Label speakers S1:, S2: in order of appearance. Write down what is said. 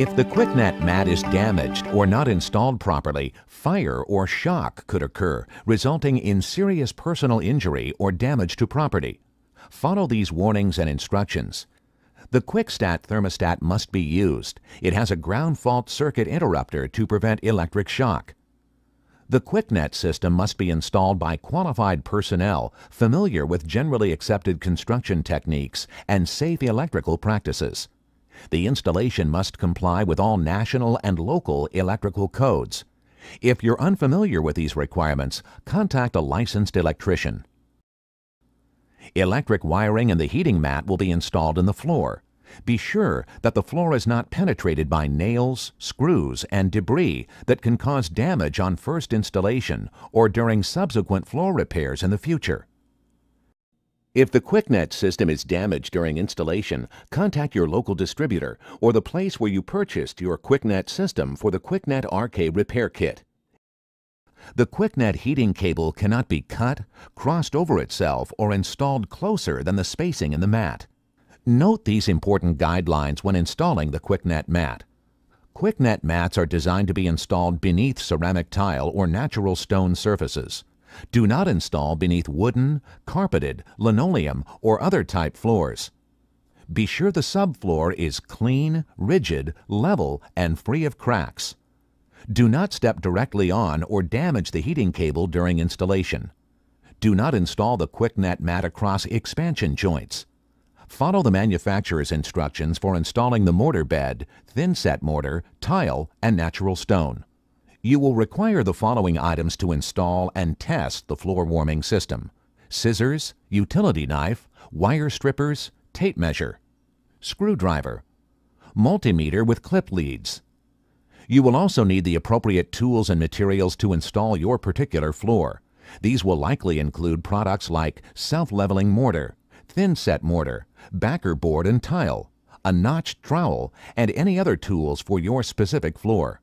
S1: If the QuickNet mat is damaged or not installed properly, fire or shock could occur, resulting in serious personal injury or damage to property. Follow these warnings and instructions. The QuickStat thermostat must be used. It has a ground fault circuit interrupter to prevent electric shock. The QuickNet system must be installed by qualified personnel familiar with generally accepted construction techniques and safe electrical practices. The installation must comply with all national and local electrical codes. If you're unfamiliar with these requirements, contact a licensed electrician. Electric wiring and the heating mat will be installed in the floor. Be sure that the floor is not penetrated by nails, screws, and debris that can cause damage on first installation or during subsequent floor repairs in the future. If the QuickNet system is damaged during installation, contact your local distributor or the place where you purchased your QuickNet system for the QuickNet RK Repair Kit. The QuickNet heating cable cannot be cut, crossed over itself, or installed closer than the spacing in the mat. Note these important guidelines when installing the QuickNet mat. QuickNet mats are designed to be installed beneath ceramic tile or natural stone surfaces. Do not install beneath wooden, carpeted, linoleum, or other type floors. Be sure the subfloor is clean, rigid, level, and free of cracks. Do not step directly on or damage the heating cable during installation. Do not install the QuickNet mat across expansion joints. Follow the manufacturer's instructions for installing the mortar bed, thin set mortar, tile, and natural stone. You will require the following items to install and test the floor warming system. Scissors, utility knife, wire strippers, tape measure, screwdriver, multimeter with clip leads, you will also need the appropriate tools and materials to install your particular floor. These will likely include products like self-leveling mortar, thin-set mortar, backer board and tile, a notched trowel, and any other tools for your specific floor.